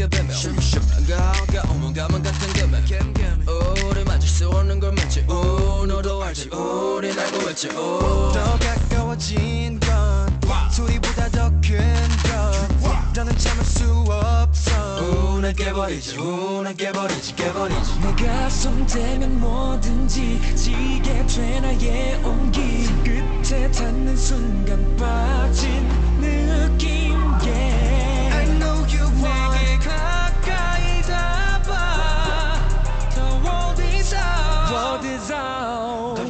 게 배며. 가오가 오만 같은 금액. 우리 맞을 수 없는 걸우 너도 알지. 우린 알고 있지. 우. 더 가까워진 건 소리보다 더 큰것 너는 참을 수 없어. 우는 깨버리지. 우는 깨버리지. 깨버리지. 내가 손대면 뭐든지 지게 돼. 나의 온기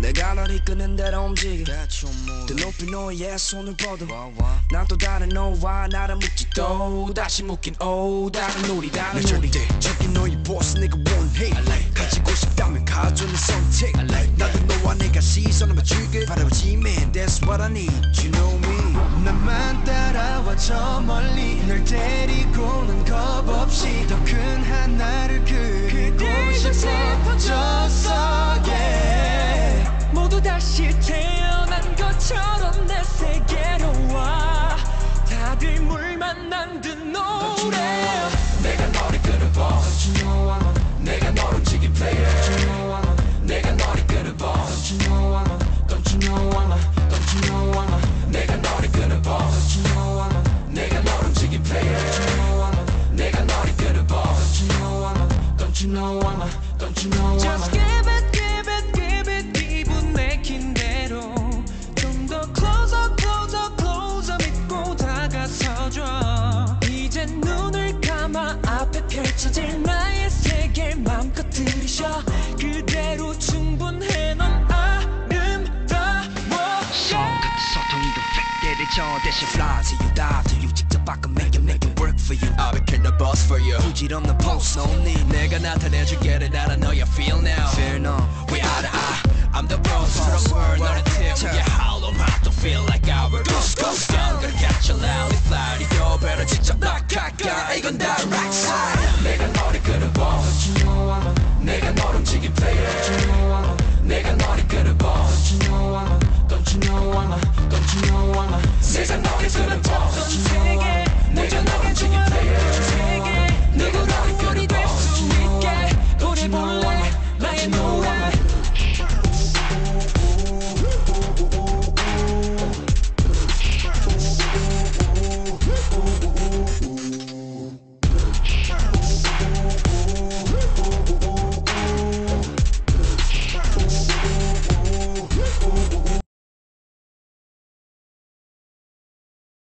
내가 널 이끄는 대로 움직여 더 높이 너의 손을 뻗어. 난 또 다른 너와 나를 묶지 또 다시 묶인 오 다른 우리 다른 우리. 저기 너의 보스 내가 원해. 가지고 싶다면 가져는 선택. 나도 너와 내가 시선을 맞추길 바라보지 man That's what I need. You know me. 나만 따라와 저 멀리 널 데리고는 겁 없이 더 큰 하나를 그 펼쳐질 나의 세계 맘껏 들이쉬어 그대로 충분해 넌 아름다워 성 같은 소통이도 팩대를 저 대신 fly to you die to you 직접 바꿔 make it make it work for you I'll be killing the boss for you 부질없는 post no need 내가 나타내줄게 알아 know you feel now Fear no We are the I I'm the boss of the world 너를 태우게 hollow heart don't feel like I 이건 다 right side 내가 너를 a 내가 너를 움직인 player 내가 너를 boss Don't you know I'm a Don't you know I'm a 내가 너를 끄는